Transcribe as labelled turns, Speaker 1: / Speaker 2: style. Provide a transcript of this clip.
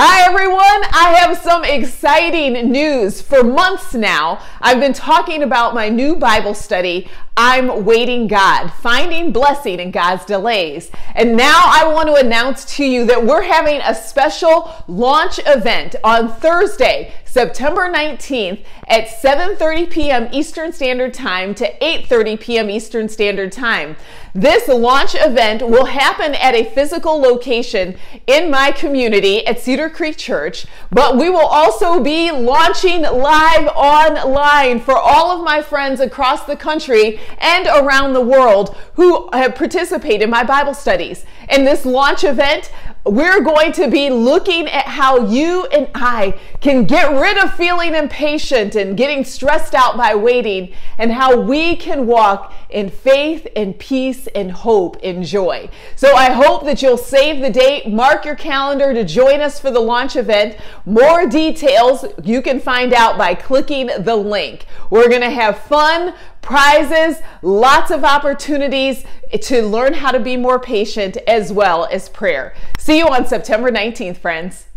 Speaker 1: Hi everyone, I have some exciting news. For months now, I've been talking about my new Bible study, I'm Waiting God, finding blessing in God's delays. And now I want to announce to you that we're having a special launch event on Thursday, September 19th at 7:30 p.m. Eastern Standard Time to 8:30 p.m. Eastern Standard Time. This launch event will happen at a physical location in my community at Cedar Creek Church, but we will also be launching live online for all of my friends across the country and around the world who have participated in my Bible studies. In this launch event, we're going to be looking at how you and I can get rid of feeling impatient and getting stressed out by waiting, and how we can walk in faith and peace and hope and joy. So I hope that you'll save the date, mark your calendar to join us for the launch event. More details you can find out by clicking the link. We're going to have fun, prizes, lots of opportunities to learn how to be more patient as well as prayer. See you on September 19th, friends.